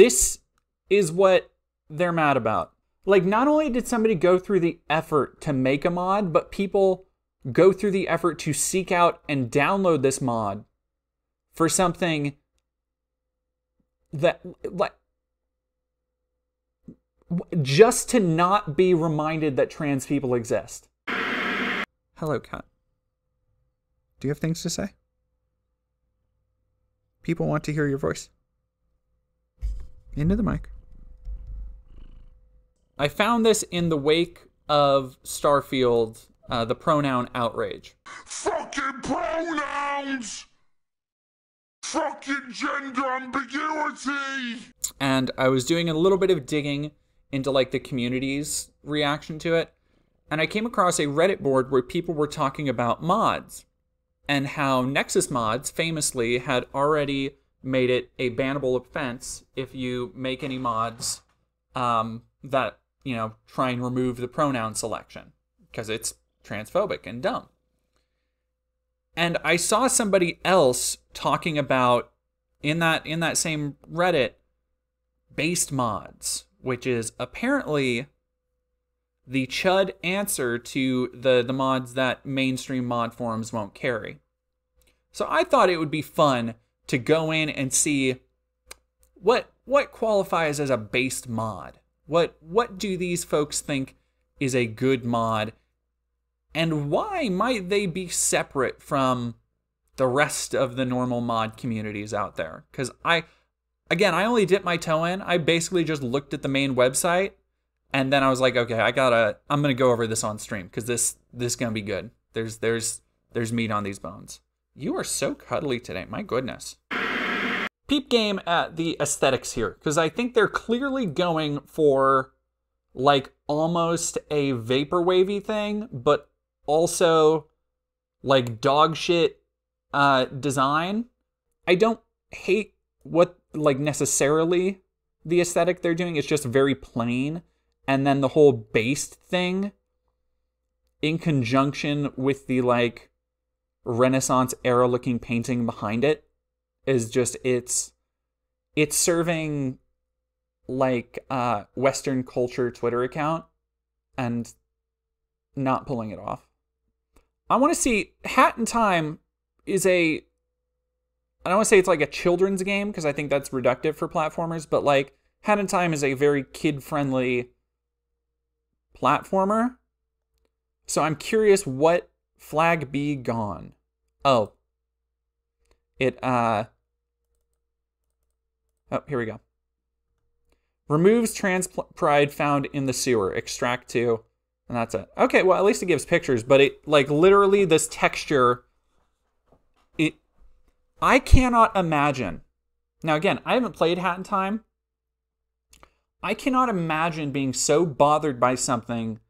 This is what they're mad about. Like, not only did somebody go through the effort to make a mod, but people go through the effort to seek out and download this mod for something that, like, just to not be reminded that trans people exist. Hello, cat. Do you have things to say? People want to hear your voice. Into the mic. I found this in the wake of Starfield, uh, the pronoun outrage. Fucking pronouns! Fucking gender ambiguity! And I was doing a little bit of digging into like the community's reaction to it. And I came across a Reddit board where people were talking about mods and how Nexus Mods famously had already made it a bannable offense if you make any mods um, that you know, try and remove the pronoun selection because it's transphobic and dumb. And I saw somebody else talking about in that in that same Reddit based mods, which is apparently the chud answer to the the mods that mainstream mod forums won't carry. So I thought it would be fun to go in and see what what qualifies as a based mod. What what do these folks think is a good mod? And why might they be separate from the rest of the normal mod communities out there? Cuz I again, I only dipped my toe in. I basically just looked at the main website and then I was like, okay, I got to I'm going to go over this on stream cuz this this is going to be good. There's there's there's meat on these bones. You are so cuddly today. My goodness peep game at the aesthetics here because I think they're clearly going for like almost a vapor wavy thing, but also like dog shit uh, design. I don't hate what like necessarily the aesthetic they're doing. It's just very plain, and then the whole based thing in conjunction with the like Renaissance era looking painting behind it is just it's it's serving like uh western culture twitter account and not pulling it off. I want to see hat in time is a i don't want to say it's like a children's game because i think that's reductive for platformers but like hat in time is a very kid friendly platformer. So i'm curious what flag be gone oh it, uh, oh, here we go. Removes trans pride found in the sewer. Extract two. And that's it. Okay, well, at least it gives pictures, but it, like, literally, this texture, it, I cannot imagine. Now, again, I haven't played Hat in Time. I cannot imagine being so bothered by something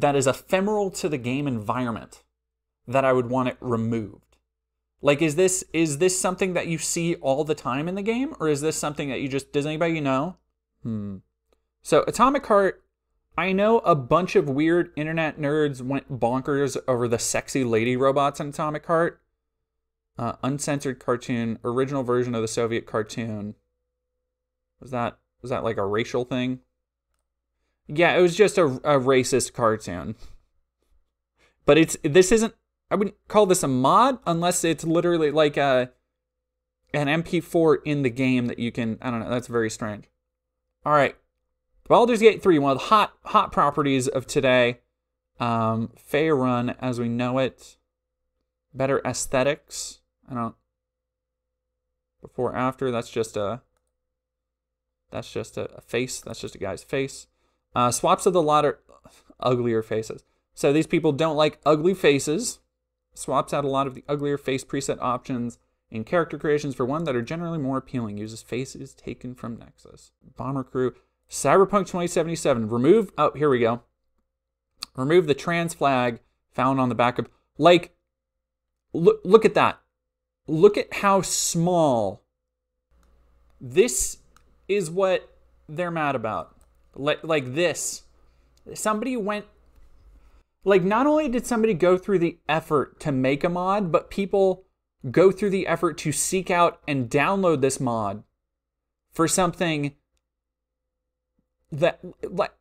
that is ephemeral to the game environment that I would want it removed. Like, is this is this something that you see all the time in the game, or is this something that you just does anybody know? Hmm. So Atomic Heart, I know a bunch of weird internet nerds went bonkers over the sexy lady robots in Atomic Heart. Uh, uncensored cartoon, original version of the Soviet cartoon. Was that was that like a racial thing? Yeah, it was just a, a racist cartoon. But it's this isn't I wouldn't call this a mod unless it's literally like a an MP4 in the game that you can. I don't know. That's very strange. All right, Baldur's Gate 3, one of the hot hot properties of today. Um, Faerun as we know it. Better aesthetics. I don't. Before after. That's just a. That's just a, a face. That's just a guy's face. Uh, swaps of the latter uglier faces. So these people don't like ugly faces swaps out a lot of the uglier face preset options in character creations for one that are generally more appealing. Uses faces taken from Nexus. Bomber Crew. Cyberpunk 2077. Remove, oh, here we go. Remove the trans flag found on the back of, like, look, look at that. Look at how small. This is what they're mad about. Like, like this. Somebody went like not only did somebody go through the effort to make a mod, but people go through the effort to seek out and download this mod for something that like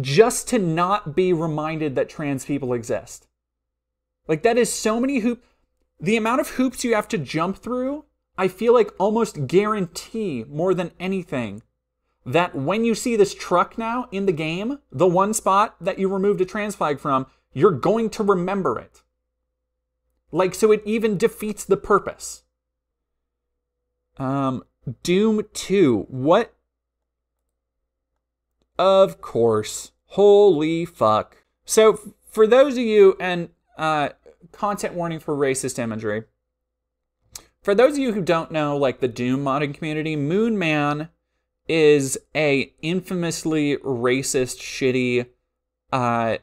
just to not be reminded that trans people exist. Like that is so many hoop the amount of hoops you have to jump through, I feel like almost guarantee more than anything that when you see this truck now in the game, the one spot that you removed a trans flag from, you're going to remember it. Like so it even defeats the purpose. Um Doom 2. What of course. Holy fuck. So, for those of you, and uh, content warning for racist imagery. For those of you who don't know, like the Doom modding community, Moon Man is a infamously racist, shitty, uh,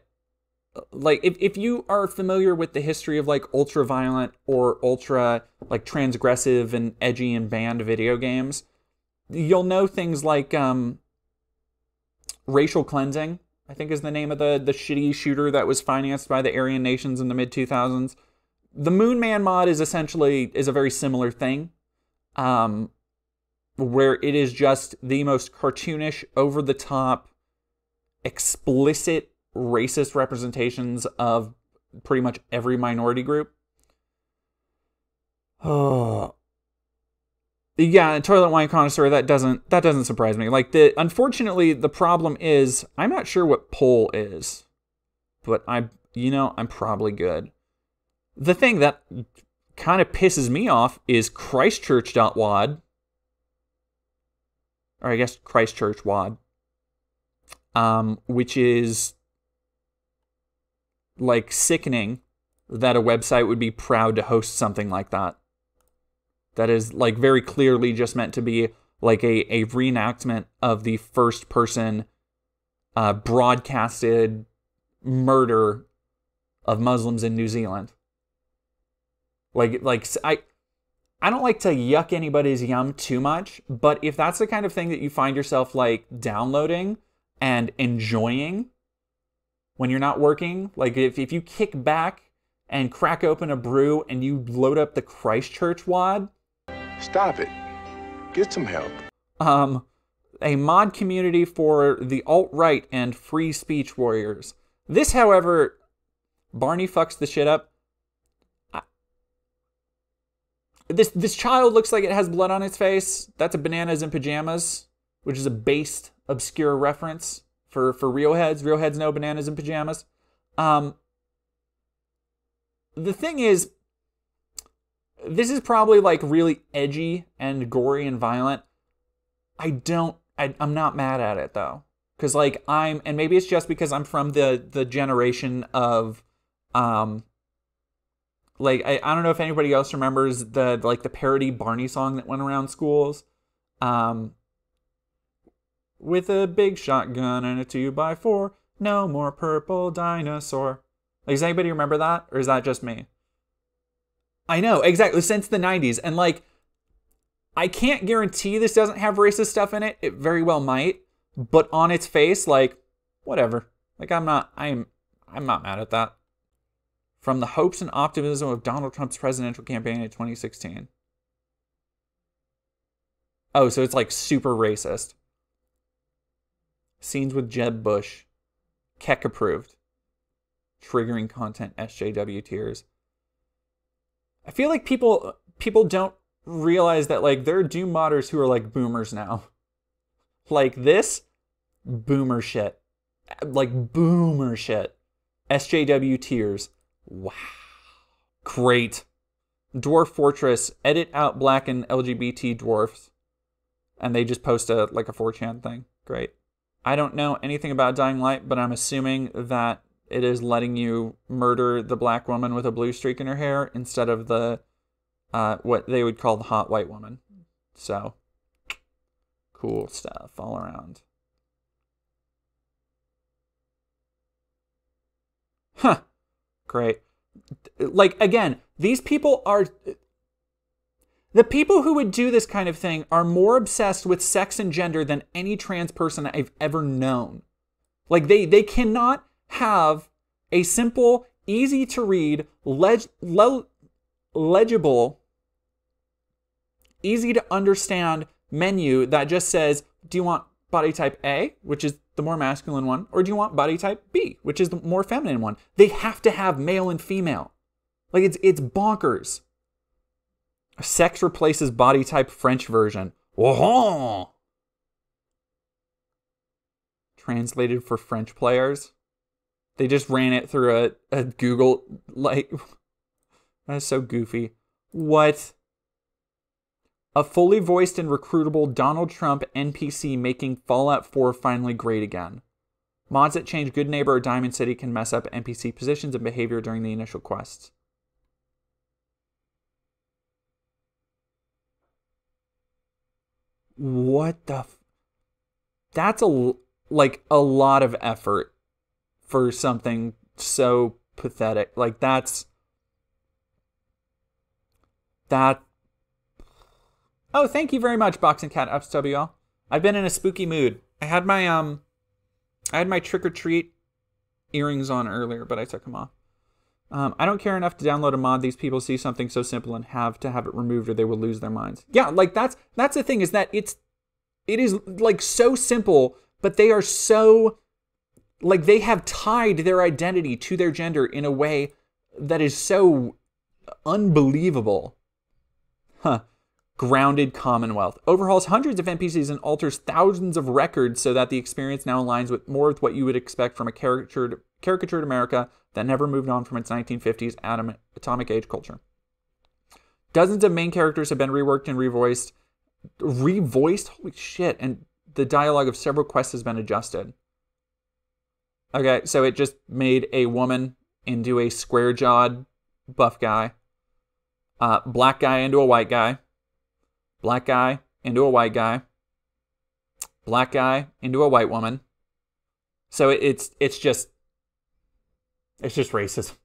like if, if you are familiar with the history of like ultra violent or ultra like transgressive and edgy and banned video games, you'll know things like um racial cleansing i think is the name of the the shitty shooter that was financed by the aryan nations in the mid 2000s the moon man mod is essentially is a very similar thing um where it is just the most cartoonish over the top explicit racist representations of pretty much every minority group oh yeah, toilet wine connoisseur. That doesn't that doesn't surprise me. Like the unfortunately, the problem is I'm not sure what pole is, but I you know I'm probably good. The thing that kind of pisses me off is Christchurch.wad, or I guess Christchurch wad, um, which is like sickening that a website would be proud to host something like that. That is like very clearly just meant to be like a, a reenactment of the first person uh, broadcasted murder of Muslims in New Zealand. Like like I I don't like to yuck anybody's yum too much, but if that's the kind of thing that you find yourself like downloading and enjoying when you're not working, like if, if you kick back and crack open a brew and you load up the Christchurch wad, Stop it. Get some help. Um, a mod community for the alt right and free speech warriors. This, however, Barney fucks the shit up. I, this this child looks like it has blood on its face. That's a bananas in pajamas, which is a based obscure reference for for real heads. Real heads know bananas in pajamas. Um, the thing is, this is probably like really edgy and gory and violent. I don't I, I'm not mad at it though. Cause like I'm and maybe it's just because I'm from the the generation of um like I, I don't know if anybody else remembers the like the parody Barney song that went around schools. Um with a big shotgun and a two by four, no more purple dinosaur. Like, does anybody remember that? Or is that just me? I know, exactly. Since the 90s. And like, I can't guarantee this doesn't have racist stuff in it. It very well might. But on its face, like, whatever. Like, I'm not, I'm, I'm not mad at that. From the hopes and optimism of Donald Trump's presidential campaign in 2016. Oh, so it's like super racist. Scenes with Jeb Bush. Kek approved. Triggering content SJW tears. I feel like people people don't realize that like there are Doom modders who are like boomers now. Like this, boomer shit. Like boomer shit. SJW tears. Wow. Great. Dwarf Fortress, edit out black and LGBT dwarfs. And they just post a like a 4chan thing. Great. I don't know anything about Dying Light, but I'm assuming that it is letting you murder the black woman with a blue streak in her hair instead of the uh, what they would call the hot white woman. So cool stuff all around. Huh. Great. Like again, these people are the people who would do this kind of thing are more obsessed with sex and gender than any trans person I've ever known. Like they they cannot have a simple, easy to read, leg- le- legible easy to understand menu that just says, do you want body type A, which is the more masculine one, or do you want body type B, which is the more feminine one? They have to have male and female. Like it's it's bonkers. Sex replaces body type French version. Oh! Translated for French players. They just ran it through a, a Google like that's so goofy. What? A fully voiced and recruitable Donald Trump NPC making Fallout 4 finally great again. Mods that change Goodneighbor or Diamond City can mess up NPC positions and behavior during the initial quests. What the? That's a like a lot of effort for something so pathetic. Like that's that Oh, thank you very much, Boxing Cat UpsWL. I've been in a spooky mood. I had my um I had my trick or treat earrings on earlier, but I took them off. Um, I don't care enough to download a mod. These people see something so simple and have to have it removed, or they will lose their minds. Yeah, like that's that's the thing is that it's it is like so simple, but they are so like they have tied their identity to their gender in a way that is so unbelievable. Huh. Grounded Commonwealth overhauls hundreds of NPCs and alters thousands of records so that the experience now aligns with more with what you would expect from a caricatured, caricatured America that never moved on from its 1950s atom, atomic age culture. Dozens of main characters have been reworked and revoiced. Revoiced? Holy shit. And the dialogue of several quests has been adjusted. Okay, so it just made a woman into a square jawed buff guy, uh, black guy into a white guy, black guy into a white guy, black guy into a white woman. So it's it's just it's just racism.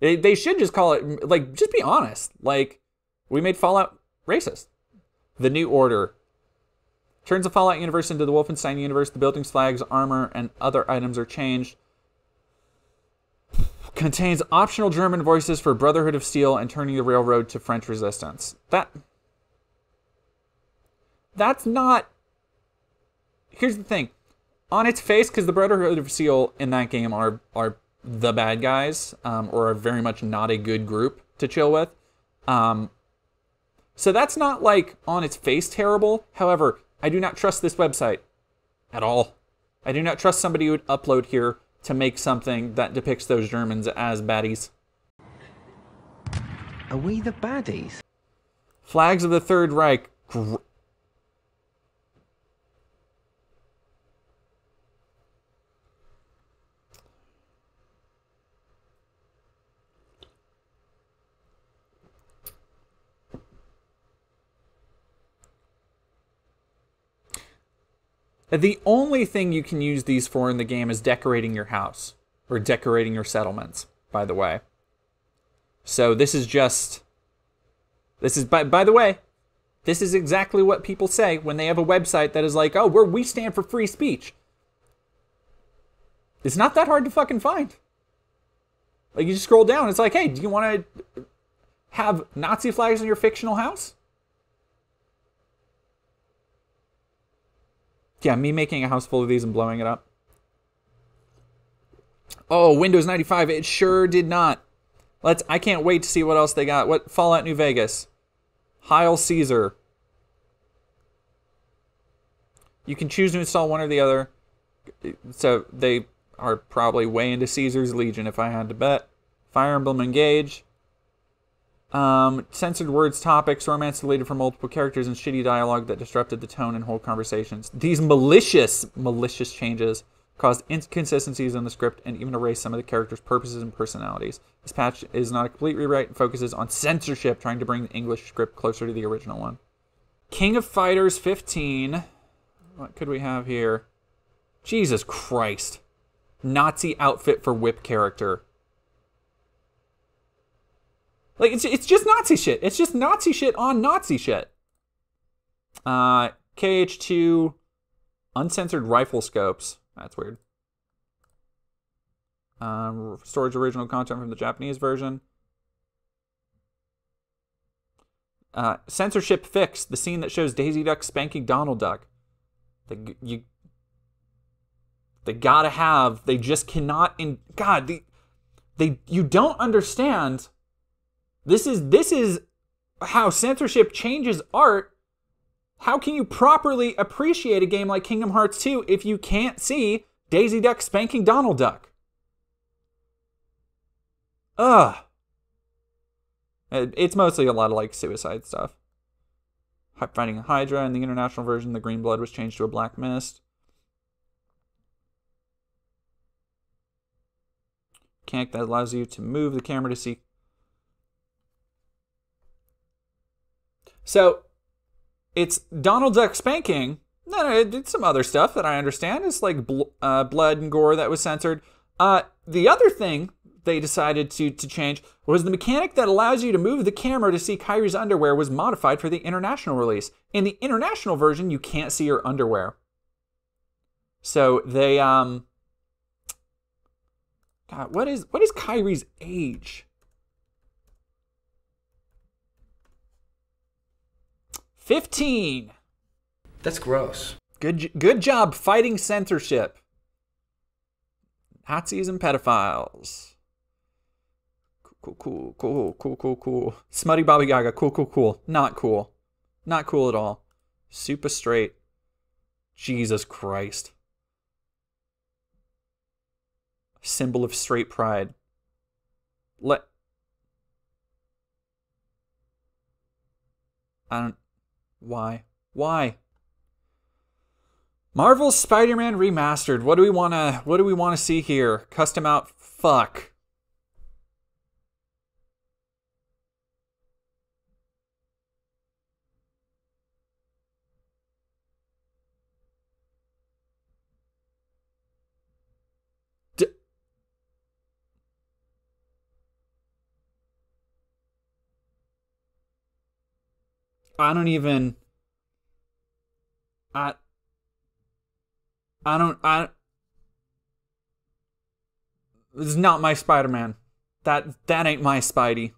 They, they should just call it like just be honest. Like we made Fallout racist. The New Order turns the Fallout universe into the Wolfenstein universe. The buildings, flags, armor, and other items are changed. Contains optional German voices for Brotherhood of Steel and turning the railroad to French resistance. That that's not. Here's the thing, on its face, because the Brotherhood of Steel in that game are are the bad guys, um, or are very much not a good group to chill with. Um, so that's not like on its face terrible. However, I do not trust this website at all. I do not trust somebody who would upload here to make something that depicts those Germans as baddies. Are we the baddies? Flags of the Third Reich. Gr- The only thing you can use these for in the game is decorating your house or decorating your settlements, by the way. So this is just this is by by the way, this is exactly what people say when they have a website that is like, "Oh, we're we stand for free speech." It's not that hard to fucking find. Like you just scroll down, it's like, "Hey, do you want to have Nazi flags in your fictional house?" Yeah, me making a house full of these and blowing it up. Oh, Windows 95, it sure did not. Let's I can't wait to see what else they got. What Fallout New Vegas. Heil Caesar. You can choose to install one or the other. So they are probably way into Caesar's Legion if I had to bet. Fire Emblem Engage. Um, censored words, topics, romance deleted from multiple characters, and shitty dialogue that disrupted the tone and whole conversations. These malicious, malicious changes caused inconsistencies in the script and even erased some of the characters' purposes and personalities. This patch is not a complete rewrite and focuses on censorship, trying to bring the English script closer to the original one. King of Fighters 15. What could we have here? Jesus Christ. Nazi outfit for whip character. Like it's it's just Nazi shit. It's just Nazi shit on Nazi shit. Uh, KH2 uncensored rifle scopes. That's weird. Um, storage original content from the Japanese version. Uh, censorship fix the scene that shows Daisy Duck spanking Donald Duck. The, you, they gotta have. They just cannot. In God, the, they you don't understand. This is this is how censorship changes art. How can you properly appreciate a game like Kingdom Hearts 2 if you can't see Daisy Duck spanking Donald Duck? Ugh. It's mostly a lot of like suicide stuff. Fighting Hydra in the international version, the green blood was changed to a black mist. Mechanic that allows you to move the camera to see. So, it's Donald Duck spanking. No, no, it's some other stuff that I understand. It's like bl- uh, blood and gore that was censored. Uh, the other thing they decided to, to change was the mechanic that allows you to move the camera to see Kairi's underwear was modified for the international release. In the international version, you can't see her underwear. So they um God, what is what is Kairi's age? 15. That's gross. Good good job fighting censorship. Nazis and pedophiles. Cool, cool, cool, cool, cool, cool. Smutty Baba Gaga. cool, cool, cool. Not cool. Not cool at all. Super straight. Jesus Christ. Symbol of straight pride. Let. I don't. Why? Why? Marvel's Spider-Man remastered. What do we want to what do we want to see here? Custom out fuck. I don't even I I don't I This is not my Spider-Man. That that ain't my Spidey.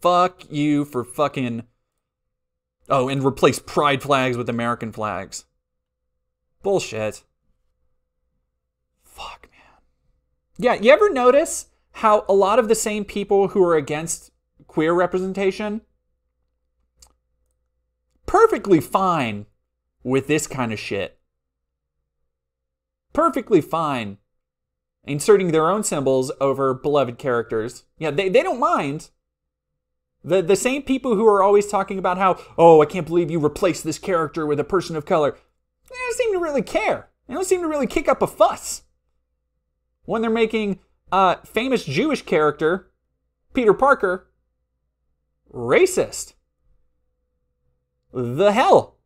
Fuck you for fucking Oh, and replace pride flags with American flags. Bullshit. Fuck, man. Yeah, you ever notice how a lot of the same people who are against queer representation perfectly fine with this kind of shit. Perfectly fine inserting their own symbols over beloved characters. Yeah, they, they don't mind. The, the same people who are always talking about how, oh, I can't believe you replaced this character with a person of color, they don't seem to really care. They don't seem to really kick up a fuss. When they're making a famous Jewish character, Peter Parker, racist. The hell?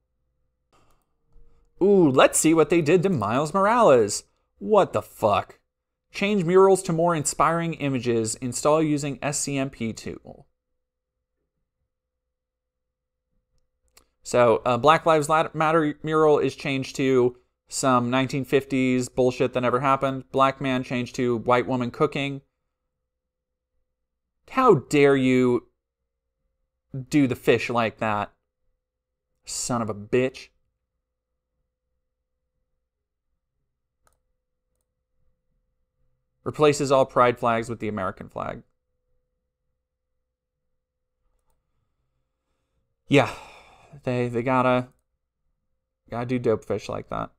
Ooh, let's see what they did to Miles Morales. What the fuck? Change murals to more inspiring images. Install using SCMP tool. So, uh, Black Lives Matter mural is changed to some 1950s bullshit that never happened. Black man changed to white woman cooking. How dare you do the fish like that? Son of a bitch. Replaces all pride flags with the American flag. Yeah, they they gotta gotta do dope fish like that.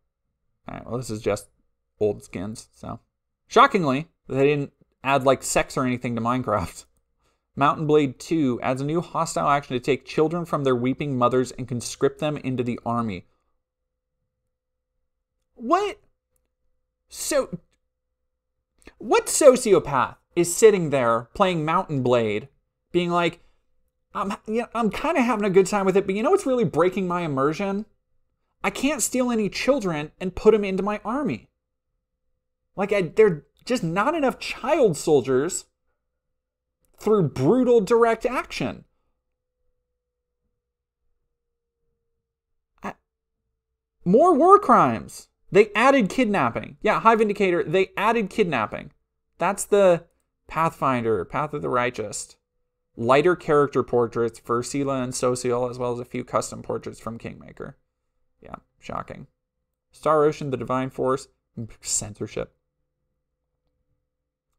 All right, well this is just old skins. So shockingly, they didn't add like sex or anything to Minecraft. Mount & Blade 2 adds a new hostile action to take children from their weeping mothers and conscript them into the army. What? So, what sociopath is sitting there playing Mount & Blade, being like, I'm, you know, I'm kind of having a good time with it, but you know what's really breaking my immersion? I can't steal any children and put them into my army. Like, I, they're just not enough child soldiers through brutal direct action. More war crimes. They added kidnapping. Yeah, High Vindicator, they added kidnapping. That's the Pathfinder, Wrath of the Righteous. lighter character portraits for Seelah and Sosiel, as well as a few custom portraits from Kingmaker. Yeah, shocking. Star Ocean, The Divine Force, censorship.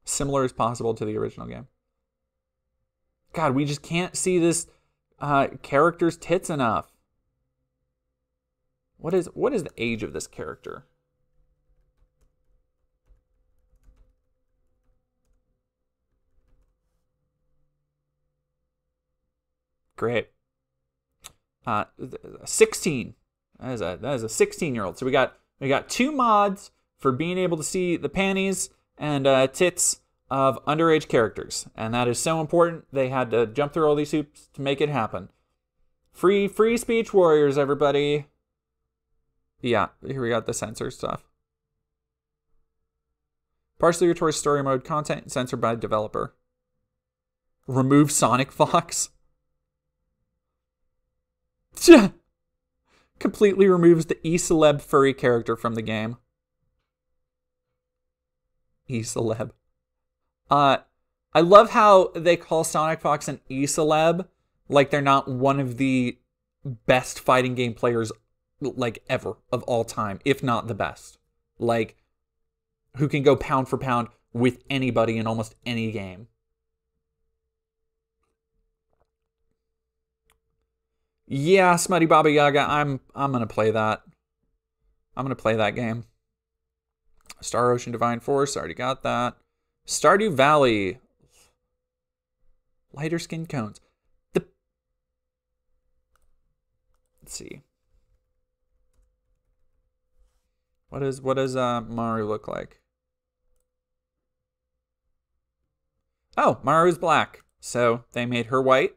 Similar as possible to the original game. God, we just can't see this uh, character's tits enough. What is what is the age of this character? Great. Uh, 16. That is a that is a 16 year old. So we got we got two mods for being able to see the panties and uh, tits of underage characters, and that is so important. They had to jump through all these hoops to make it happen. Free free speech warriors, everybody. Yeah, here we got the censor stuff. Partially towards story mode content censored by developer. Remove Sonic Fox. Completely removes the E-celeb furry character from the game. E-celeb. Uh, I love how they call Sonic Fox an E-celeb, like they're not one of the best fighting game players like ever of all time, if not the best. Like who can go pound for pound with anybody in almost any game. Yeah, Smutty Baba Yaga, I'm I'm gonna play that. I'm gonna play that game. Star Ocean Divine Force, already got that. Stardew Valley. Lighter skin cones. The Let's see. What is what does uh, Maru look like? Oh, Maru's black. So they made her white.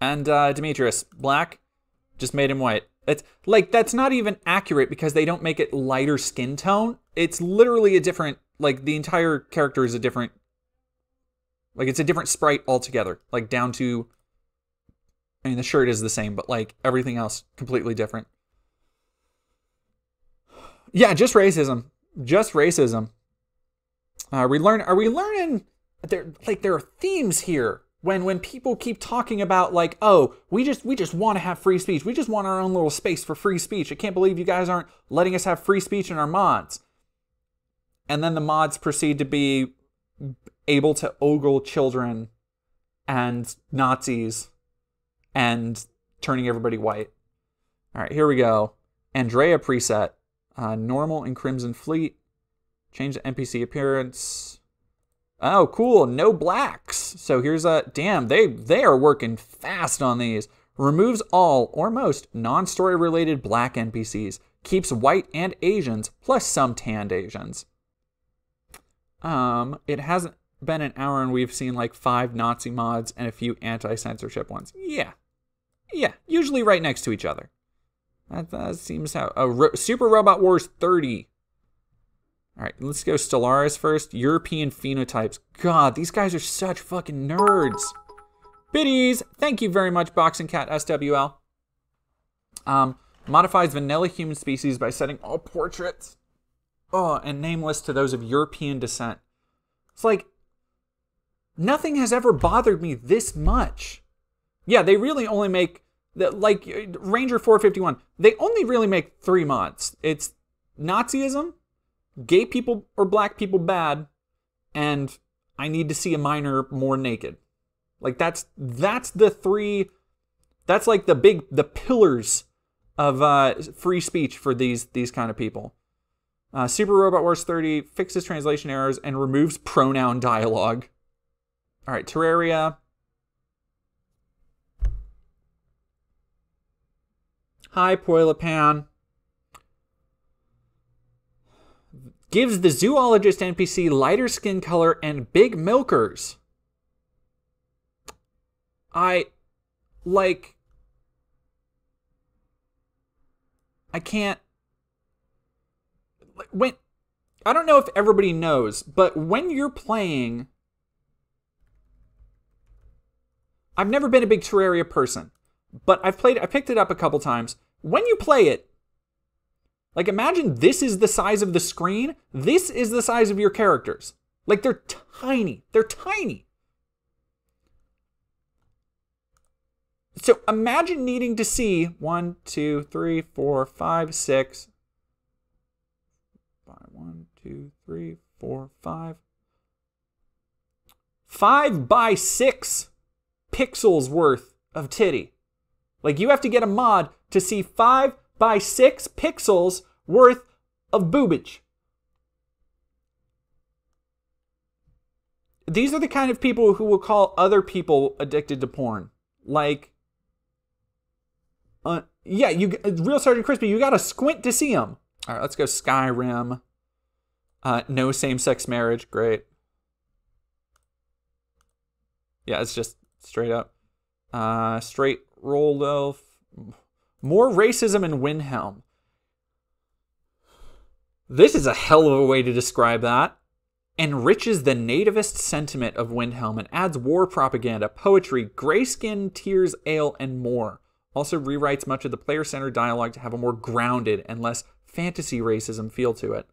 And uh, Demetrius, black, just made him white. It's like that's not even accurate because they don't make it lighter skin tone. It's literally a different like the entire character is a different like it's a different sprite altogether. Like down to I mean the shirt is the same, but like everything else completely different. Yeah, just racism. Just racism. Are we learn are we learning there like there are themes here when when people keep talking about like oh we just we just want to have free speech we just want our own little space for free speech i can't believe you guys aren't letting us have free speech in our mods and then the mods proceed to be able to ogle children and nazis and turning everybody white all right here we go Andreja preset uh, normal and crimson fleet change the npc appearance Oh, cool. No blacks. So here's a damn. They they are working fast on these. Removes all or most non-story related black NPCs. Keeps white and Asians plus some tanned Asians. Um, it hasn't been an hour and we've seen like five Nazi mods and a few anti-censorship ones. Yeah, yeah. Usually right next to each other. That, that seems how. Uh, Ro- Super Robot Wars 30 all right, let's go Stellaris first. European phenotypes. God, these guys are such fucking nerds. Biddies, thank you very much, Boxing Cat SWL. Um, modifies vanilla human species by setting all portraits, oh, and nameless to those of European descent. It's like nothing has ever bothered me this much. Yeah, they really only make like Ranger 451. They only really make three mods. It's Nazism, gay people or black people bad and I need to see a minor more naked. Like that's that's the three that's like the big the pillars of uh, free speech for these these kind of people. Uh, Super Robot Wars 30 fixes translation errors and removes pronoun dialogue. All right, Terraria. Hi, Poilapan. gives the zoologist NPC lighter skin color and big milkers. I like I can't when I don't know if everybody knows, but when you're playing I've never been a big Terraria person, but I've played I picked it up a couple times. When you play it, like imagine this is the size of the screen, this is the size of your characters. Like they're tiny. They're tiny. So imagine needing to see one, two, three, four, five, six, Two, three, four, five. Five by six pixels worth of titty. Like you have to get a mod to see five by six pixels worth of boobage. These are the kind of people who will call other people addicted to porn. Like, uh, yeah, you real Sergeant Crispy, you gotta squint to see them. All right, let's go Skyrim. Uh, no same-sex marriage, great. Yeah, it's just straight up. Uh, straight roll of more racism in Windhelm. This is a hell of a way to describe that. Enriches the nativist sentiment of Windhelm and adds war propaganda, poetry, grayskin, tears, ale, and more. Also rewrites much of the player centered dialogue to have a more grounded and less fantasy racism feel to it.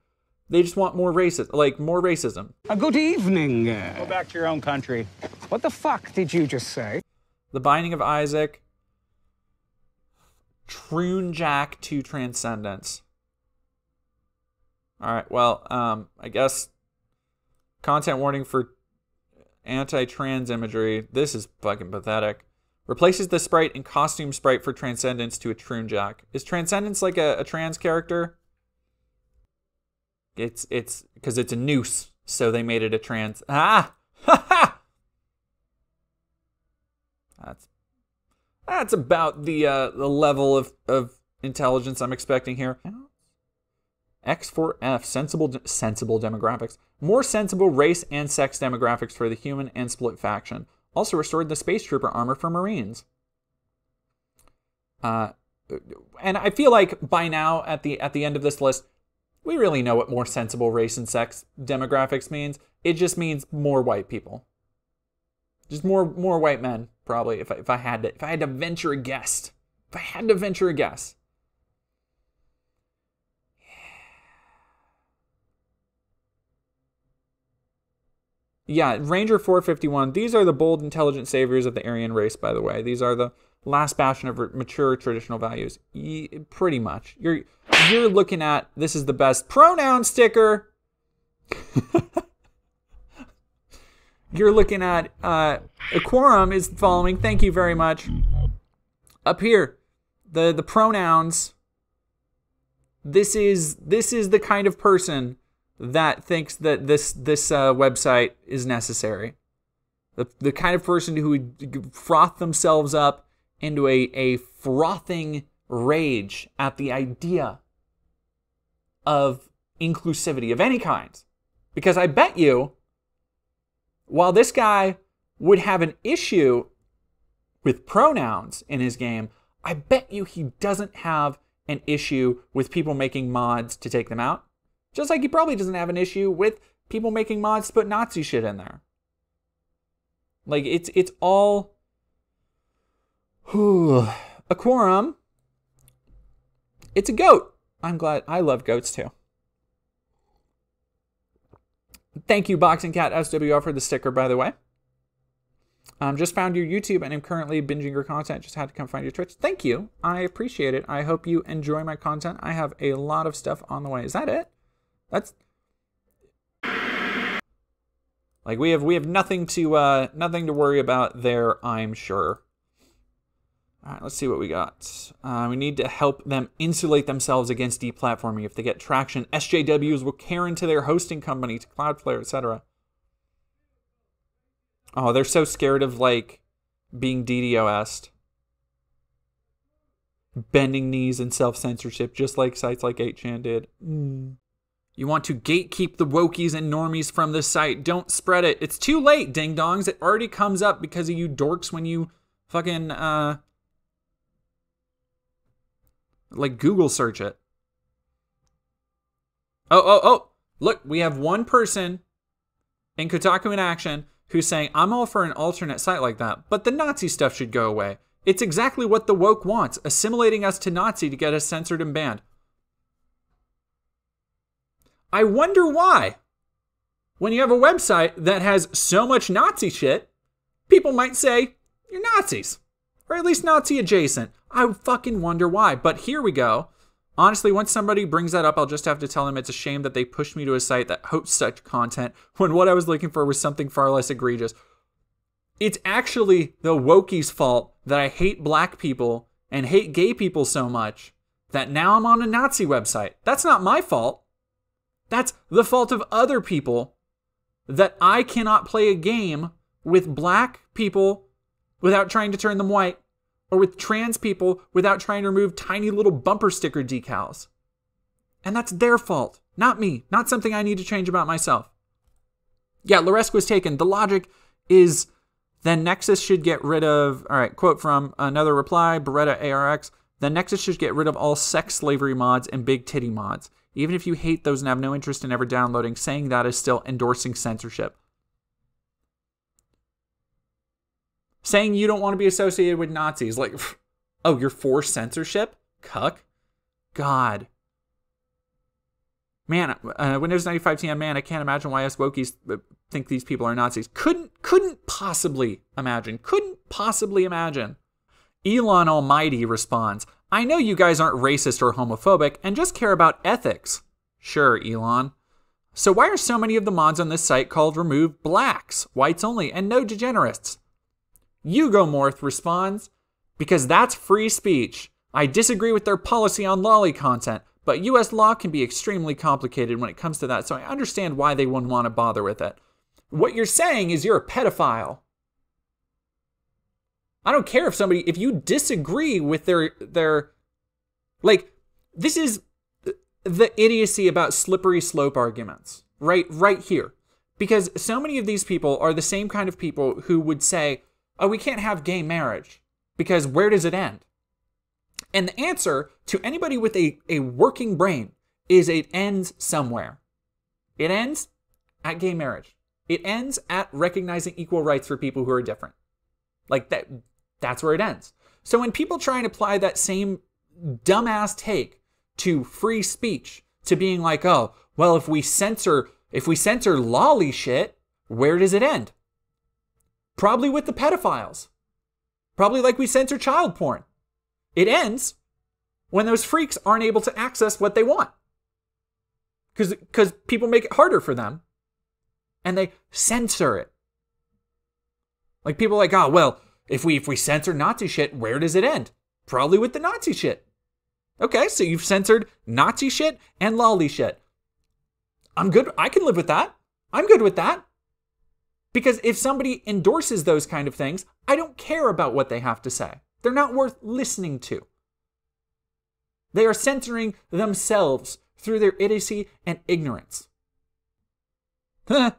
They just want more racism, like more racism. A good evening. Go back to your own country. What the fuck did you just say? The Binding of Isaac, Troon Jack to Transcendence. All right, well, um, I guess content warning for anti-trans imagery. This is fucking pathetic. Replaces the sprite and costume sprite for Transcendence to a Troon Jack. Is Transcendence like a, a trans character? It's it's because it's a noose, so they made it a trans. Ah, ha ha. That's that's about the uh, the level of of intelligence I'm expecting here. X4F sensible sensible demographics, more sensible race and sex demographics for the human and split faction. Also restored the space trooper armor for Marines. Uh, and I feel like by now at the at the end of this list, we really know what more sensible race and sex demographics means. It just means more white people. Just more more white men, probably, if I, if I had to if I had to venture a guess. If I had to venture a guess. Yeah, Ranger 451. These are the bold, intelligent saviors of the Aryan race, by the way. These are the last bastion of mature traditional values. pretty much. You're you're looking at this is the best pronoun sticker. you're looking at uh, quorum is following. Thank you very much. Up here, the the pronouns. This is this is the kind of person that thinks that this this uh, website is necessary. The, the kind of person who would froth themselves up into a, a frothing rage at the idea of inclusivity of any kind. Because I bet you, while this guy would have an issue with pronouns in his game, I bet you he doesn't have an issue with people making mods to take them out. Just like he probably doesn't have an issue with people making mods to put Nazi shit in there. Like it's it's all whew, a quorum. It's a goat. I'm glad I love goats too. Thank you, Boxing Cat SWR, for the sticker, by the way. Um, just found your YouTube and I'm currently binging your content. Just had to come find your Twitch. Thank you. I appreciate it. I hope you enjoy my content. I have a lot of stuff on the way. Is that it? That's like we have we have nothing to uh nothing to worry about there, I'm sure. All right, let's see what we got. Uh, we need to help them insulate themselves against deplatforming. If they get traction, SJWs will care into their hosting company, to Cloudflare, etc. Oh, they're so scared of like being DDoSed. Bending knees and self censorship, just like sites like 8chan did. Mm. You want to gatekeep the wokies and normies from the site. Don't spread it. It's too late, ding dongs. It already comes up because of you dorks when you fucking, uh, like Google search it. Oh, oh, oh. Look, we have one person in Kotaku in Action who's saying, I'm all for an alternate site like that, but the Nazi stuff should go away. It's exactly what the woke wants, assimilating us to Nazi to get us censored and banned. I wonder why. When you have a website that has so much Nazi shit, people might say, you're Nazis. Or at least Nazi adjacent. I fucking wonder why. But here we go. Honestly, once somebody brings that up, I'll just have to tell them it's a shame that they pushed me to a site that hosts such content when what I was looking for was something far less egregious. It's actually the wokies' fault that I hate black people and hate gay people so much that now I'm on a Nazi website. That's not my fault. That's the fault of other people that I cannot play a game with black people without trying to turn them white or with trans people without trying to remove tiny little bumper sticker decals. And that's their fault, not me, not something I need to change about myself. Yeah, Loresque was taken. The logic is then Nexus should get rid of, all right, quote from another reply, Beretta ARX, then Nexus should get rid of all sex slavery mods and big titty mods. Even if you hate those and have no interest in ever downloading, saying that is still endorsing censorship. Saying you don't want to be associated with Nazis, like, oh, you're for censorship? Cuck? God. Man, uh, Windows 95 TM, man, I can't imagine why us wokies uh, think these people are Nazis. Couldn't, couldn't possibly imagine. Couldn't possibly imagine. Elon Almighty responds, I know you guys aren't racist or homophobic and just care about ethics. Sure, Elon. So why are so many of the mods on this site called remove blacks, whites only, and no degenerates? Hugo Morth responds, because that's free speech. I disagree with their policy on loli content, but US law can be extremely complicated when it comes to that, so I understand why they wouldn't want to bother with it. What you're saying is you're a pedophile. I don't care if somebody if you disagree with their their like this is the idiocy about slippery slope arguments. Right right here. Because so many of these people are the same kind of people who would say, "Oh, we can't have gay marriage because where does it end?" And the answer to anybody with a, a working brain is it ends somewhere. It ends at gay marriage. It ends at recognizing equal rights for people who are different. Like that that's where it ends. So when people try and apply that same dumbass take to free speech, to being like, oh, well, if we censor if we censor loli shit, where does it end? Probably with the pedophiles. Probably like we censor child porn. It ends when those freaks aren't able to access what they want. Because because people make it harder for them and they censor it. Like people like, oh well, if we if we censor Nazi shit, where does it end? Probably with the Nazi shit. Okay, so you've censored Nazi shit and loli shit. I'm good. I can live with that. I'm good with that. Because if somebody endorses those kind of things, I don't care about what they have to say. They're not worth listening to. They are censoring themselves through their idiocy and ignorance.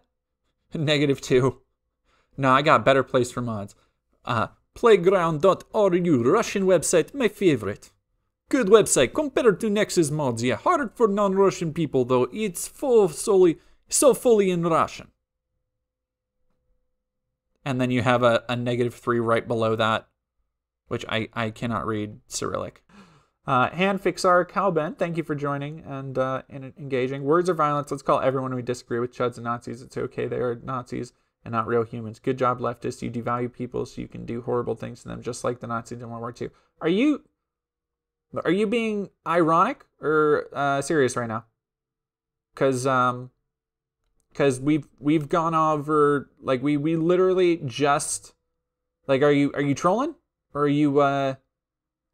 Negative two. No, I got better place for mods. Uh, playground.ru, Russian website, my favorite. Good website compared to Nexus mods. Yeah, hard for non-Russian people though. It's full solely so fully in Russian. And then you have a, a negative three right below that, which I, I cannot read Cyrillic. Uh, Hand Fixar Calben, thank you for joining and, uh, engaging. Words of violence. Let's call everyone we disagree with chuds and Nazis. It's okay. They are Nazis and not real humans. Good job, leftists. You devalue people so you can do horrible things to them, just like the Nazis in World War II. Are you are you being ironic or uh, serious right now? Because um, because we've we've gone over like we we literally just like are you are you trolling or are you uh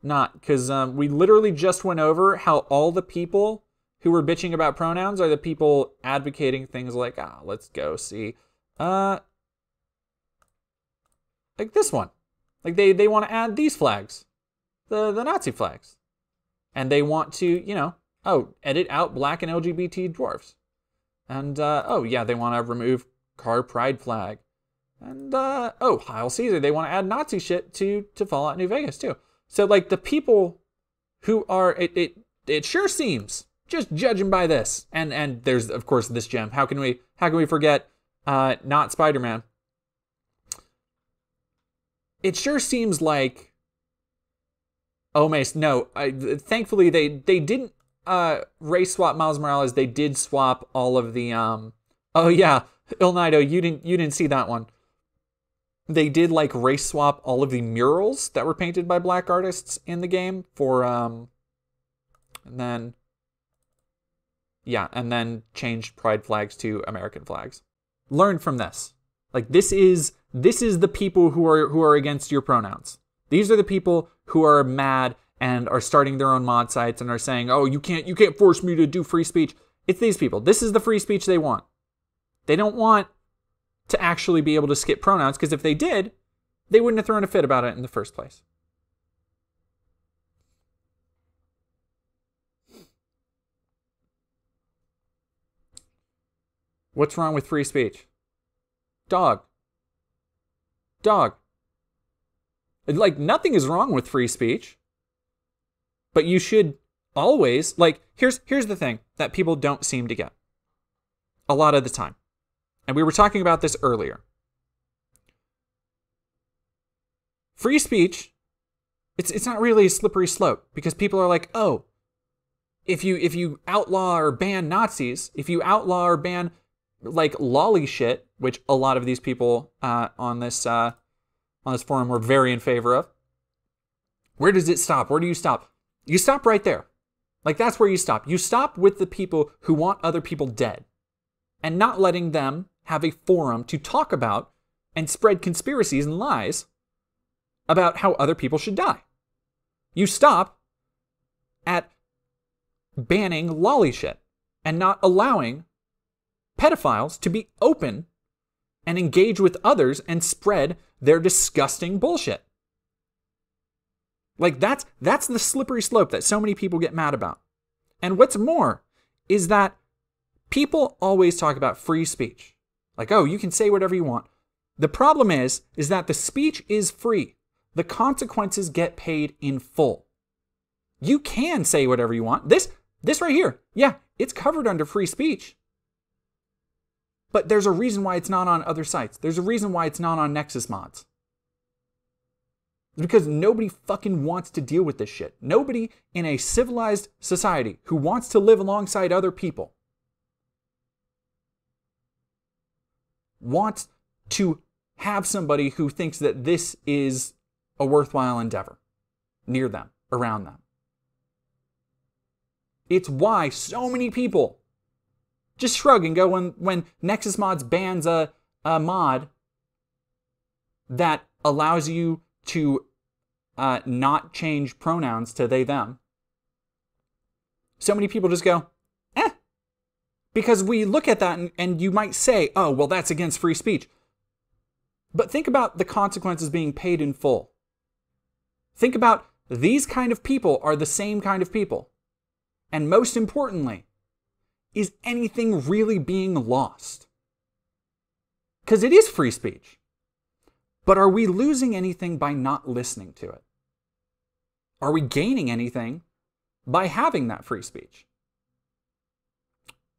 not? Because um, we literally just went over how all the people who were bitching about pronouns are the people advocating things like ah let's go see uh, like this one. Like they, they want to add these flags, the, the Nazi flags. And they want to, you know, oh, edit out black and LGBT dwarfs. And, uh, oh, yeah, they want to remove car pride flag. And, uh, oh, Heil Caesar, they want to add Nazi shit to, to Fallout New Vegas, too. So, like, the people who are, it, it, it sure seems, just judging by this, and, and there's, of course, this gem. How can we, how can we forget uh, not Spider Man. It sure seems like. Oh, Mace, no. I, thankfully, they they didn't uh, race swap Miles Morales. They did swap all of the. Um, oh yeah, Il Nido, you didn't you didn't see that one. they did like race swap all of the murals that were painted by black artists in the game for um and then yeah, and then changed pride flags to American flags. Learn from this. Like this is this is the people who are who are against your pronouns. These are the people who are mad and are starting their own mod sites and are saying, "Oh, you can't you can't force me to do free speech." It's these people. This is the free speech they want. They don't want to actually be able to skip pronouns because if they did, they wouldn't have thrown a fit about it in the first place. What's wrong with free speech? Dog. Dog. Like, nothing is wrong with free speech. But you should always, like, here's, here's the thing that people don't seem to get a lot of the time. And we were talking about this earlier. Free speech, it's, it's not really a slippery slope because people are like, oh, if you if you outlaw or ban Nazis, if you outlaw or ban like loli shit, which a lot of these people uh, on this uh, on this forum were very in favor of. Where does it stop? Where do you stop? You stop right there. Like that's where you stop. You stop with the people who want other people dead and not letting them have a forum to talk about and spread conspiracies and lies about how other people should die. You stop at banning loli shit and not allowing pedophiles to be open and engage with others and spread their disgusting bullshit. Like that's that's the slippery slope that so many people get mad about. And what's more is that people always talk about free speech. Like, "Oh, you can say whatever you want." The problem is is that the speech is free. The consequences get paid in full. You can say whatever you want. This this right here. Yeah, it's covered under free speech. But there's a reason why it's not on other sites. There's a reason why it's not on Nexus mods. Because nobody fucking wants to deal with this shit. Nobody in a civilized society who wants to live alongside other people wants to have somebody who thinks that this is a worthwhile endeavor near them, around them. It's why so many people just shrug and go when when Nexus Mods bans a, a mod that allows you to uh, not change pronouns to they them. So many people just go, eh. Because we look at that and, and you might say, oh, well, that's against free speech. But think about the consequences being paid in full. Think about these kind of people are the same kind of people. And most importantly, is anything really being lost? Because it is free speech. But are we losing anything by not listening to it? Are we gaining anything by having that free speech?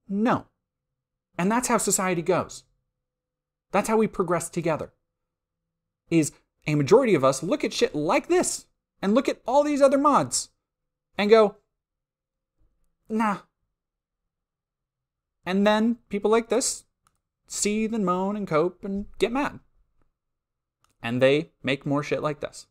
No. And that's how society goes. That's how we progress together. Is a majority of us look at shit like this and look at all these other mods and go, nah, and then people like this seethe and moan and cope and get mad. And they make more shit like this.